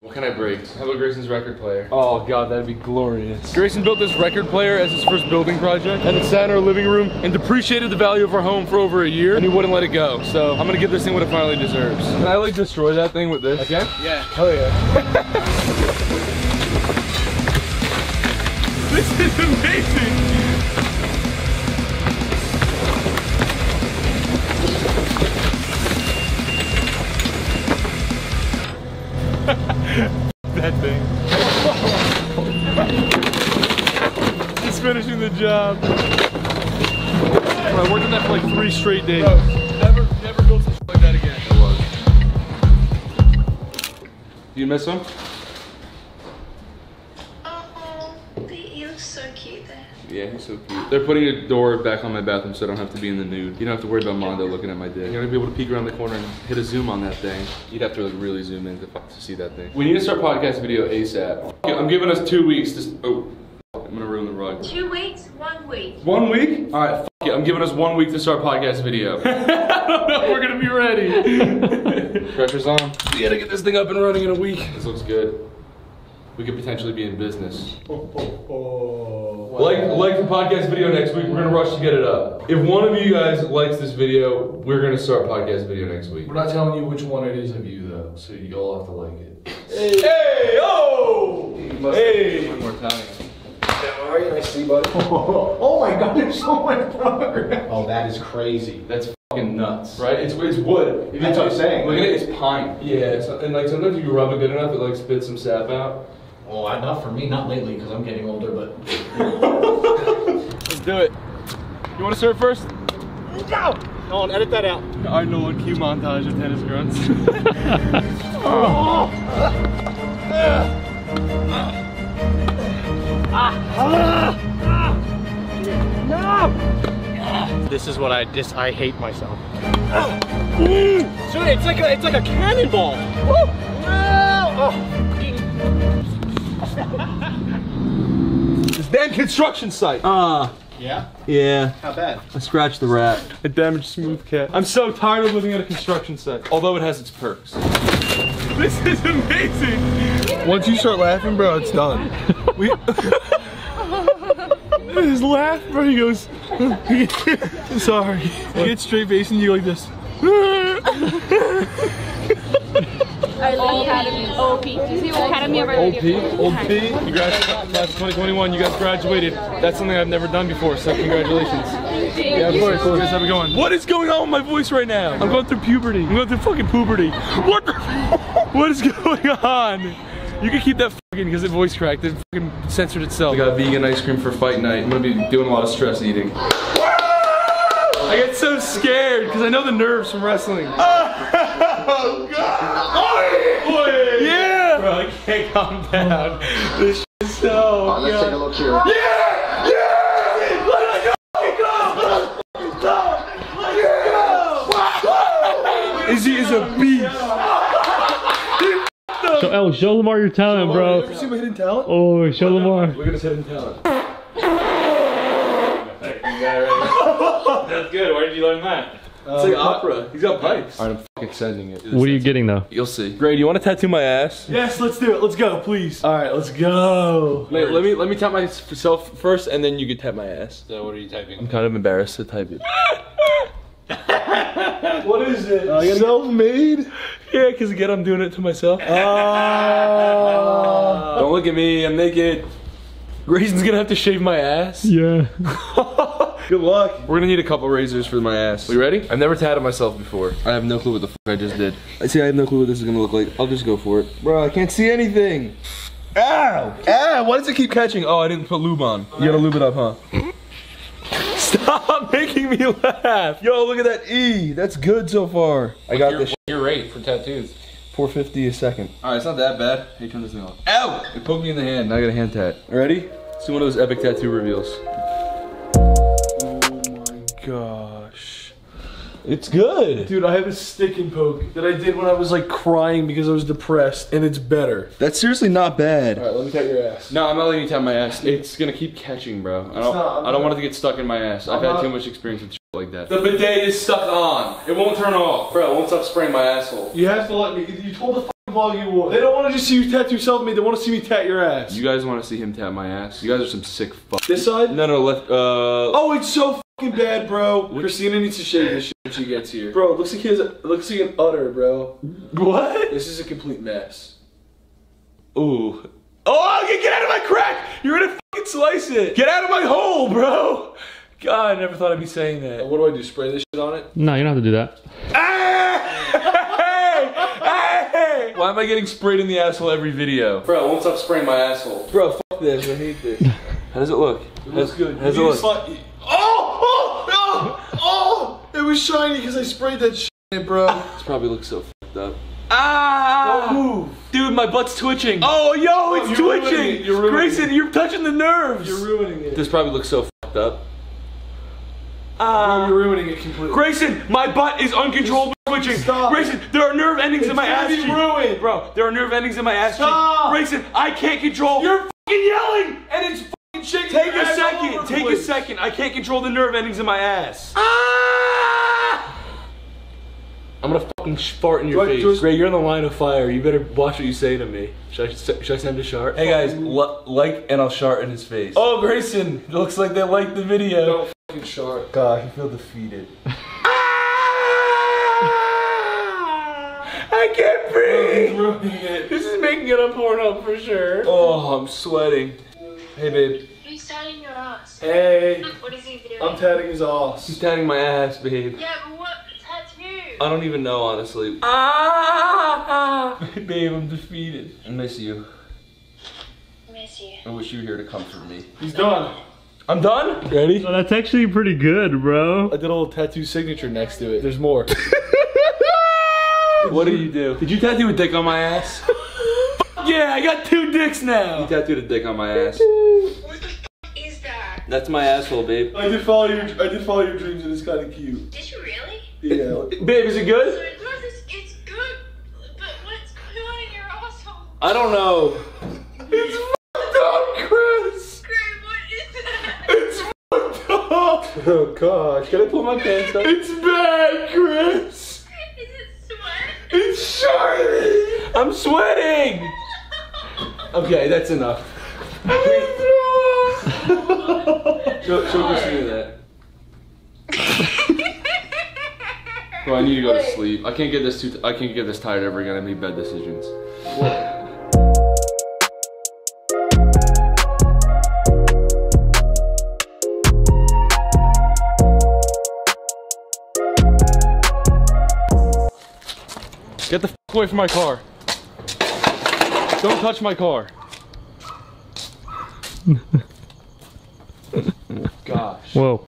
What can I break? How about Grayson's record player? Oh god, that'd be glorious. Grayson built this record player as his first building project, and it sat in our living room and depreciated the value of our home for over a year, and he wouldn't let it go. So I'm gonna give this thing what it finally deserves. Can I like destroy that thing with this? Okay? Yeah. Hell yeah. this is amazing. That thing. It's finishing the job. I worked on that for like three straight days. never, never build some shit like that again. Do you miss him? Oh, he looks so cute there. Yeah, he's so cute. They're putting a door back on my bathroom so I don't have to be in the nude. You don't have to worry about Mondo looking at my dick. You're gonna be able to peek around the corner and hit a zoom on that thing. You'd have to like really zoom in to, to see that thing. We need to start podcast video ASAP. I'm giving us two weeks to. Oh, I'm gonna ruin the rug. Two weeks, one week. One week? All right, f- it. I'm giving us one week to start podcast video. I don't know if we're gonna be ready. Pressure's on. We gotta get this thing up and running in a week. This looks good. We could potentially be in business. Like, like the podcast video next week. We're gonna rush to get it up. If one of you guys likes this video, we're gonna start podcast video next week. We're not telling you which one it is of you though, so you all have to like it. Hey, oh! Hey! One more time. How are you? Nice to see you, buddy. Oh my god, there's so much progress. Oh, that is crazy. That's fucking nuts, right? It's it's wood. If That's what I'm saying. Look at it. It's pine. Yeah, so, and like sometimes if you rub it good enough, it like spits some sap out. Well, not for me, not lately, because I'm getting older, but. Let's do it. You wanna serve first? No! No, edit that out. Our Nolan Q montage of tennis grunts. This is what I just I hate myself. Dude, it's like a it's like a cannonball. Woo! No! this damn construction site. Ah, Yeah? yeah. How bad? I scratched the rat. A damaged smooth cat. I'm so tired of living at a construction site. Although it has its perks. This is amazing. Once you start laughing, bro, it's done. We His laugh, bro, he goes, sorry. You get straight facing you like this. Our little academy. OP. You see what academy of our Old P, old P, you guys, class of 2021, you guys graduated. That's something I've never done before, so congratulations. Yeah, of course, of course, have it going. What is going on with my voice right now? I'm going through puberty. I'm going through fucking puberty. What the, what is going on? You can keep that fucking because it voice cracked. It fucking censored itself. I got vegan ice cream for fight night. I'm gonna be doing a lot of stress eating. I get so scared because I know the nerves from wrestling. Oh god! Yeah! Bro, I can't calm down. This is so. Let's take a look here. Yeah! Yeah! Let it go! Go! Go! Let it go! Izzy is a beast. So, El, show Lamar your talent, bro. Ever see my hidden talent? Oh, show Lamar. Look at his hidden talent. That's good. Where did you learn that? It's like opera. He's got pipes. Alright, I'm fucking sending it. What are you getting though? You'll see. Gray, do you want to tattoo my ass? Yes, let's do it. Let's go, please. All right, let's go. Wait, let me let me tap myself first, and then you can tap my ass. So, what are you typing? I'm kind of embarrassed to type it. what is it? Uh, Self-made? Yeah, because again, I'm doing it to myself. Ah. Don't look at me. I'm naked. Grayson's gonna have to shave my ass. Yeah. Good luck. We're gonna need a couple razors for my ass. We ready? I've never tatted myself before. I have no clue what the fuck I just did. I see. I have no clue what this is gonna look like. I'll just go for it, bro. I can't see anything. Ow! Ow! Why does it keep catching? Oh, I didn't put lube on. You gotta lube it up, huh? Stop making me laugh. Yo, look at that E. That's good so far. I got this. Your rate for tattoos? 450 a second. Alright, it's not that bad. Hey, turn this thing off. Ow! It poked me in the hand. Now I got a hand tat. Ready? Let's do one of those epic tattoo reveals. My gosh. It's good. Dude, I have a stick and poke that I did when I was like crying because I was depressed, and it's better. That's seriously not bad. Alright, let me tat your ass. No, I'm not letting you tap my ass. It's gonna keep catching, bro. I don't. not- I don't want it to get stuck in my ass. I've I'm had not- too much experience with shit like that. The bidet is stuck on. It won't turn off, bro. It won't stop spraying my asshole. You have to let me. You told the fucking vlog you want. They don't want to just see you tattoo self-made. They want to see me tat your ass. You guys want to see him tap my ass? You guys are some sick fuck. this side? No, no, left. Uh. Oh, it's so fucking bad, bro. Christina needs to shave this shit when she gets here. Bro, it looks like his. It looks like an udder, bro. What? This is a complete mess. Ooh. Oh, get, get out of my crack! You're gonna fucking slice it. Get out of my hole, bro. God, I never thought I'd be saying that. What do I do? Spray this shit on it? No, you don't have to do that. Ah! Hey! Hey! Why am I getting sprayed in the asshole every video? Bro, I won't stop spraying my asshole. Bro, fuck this. I hate this. How does it look? It looks good. How does it You look? just like- oh, oh, oh, oh! It was shiny because I sprayed that shit, bro. This probably looks so fucked up. Ah! Don't move. Dude, my butt's twitching. Oh, yo, it's you're ruining twitching. it. You're ruining Grayson, it. you're touching the nerves. You're ruining it. This probably looks so fucked up. Bro, Ah. you're ruining it completely. Grayson, my butt is uncontrollably twitching. Stop. Grayson, there are nerve endings in It's my gonna ass be cheek. ruined. Bro, there are nerve endings in my ass Stop. cheek. Grayson, I can't control. You're fucking yelling. and it's fucking shaking. Take your a ass all second. over the Take a second. I can't control the nerve endings in my ass. Ah! I'm gonna fucking sh- fart in your Do I- face. do I- Gray, you're in the line of fire. You better watch what you say to me. Should I, should I send a shart? Hey guys, like and I'll shart in his face. Oh, Grayson, it looks like they liked the video. Don't fucking shark. God, I feel defeated. I can't breathe. ruining it. This is making it a porno for sure. Oh, I'm sweating. Hey, babe. He's tatting your ass. Hey, What is he doing? I'm tatting his ass. He's ass. tatting my ass, babe. yeah, but what tattoo? I don't even know, honestly. Ah! babe, I'm defeated. I miss you. Miss you. I wish you were here to comfort me. He's done. I'm done? Ready? Oh, that's actually pretty good, bro. I did a little tattoo signature next to it. There's more. What did you do? Did you tattoo a dick on my ass? yeah, I got two dicks now. You tattooed a dick on my ass. What the f is that? That's my asshole, babe. I did follow your I did follow your dreams and it's kind of cute. Did you really? Yeah. Babe, is it good? it's, it's good, but what's going on in your asshole? I don't know. It's fucked up, Chris. Greg, what is that? It's fucked up. Oh gosh, can I pull my pants up? It's bad, Chris. Is it sweat? It's shiny. I'm sweating. Okay, that's enough. show, show Christina that. Bro, I need to go to sleep. I can't get this too. I can't get this tired ever again. I make bad decisions. Get the f away from my car. Don't touch my car. Gosh. Whoa.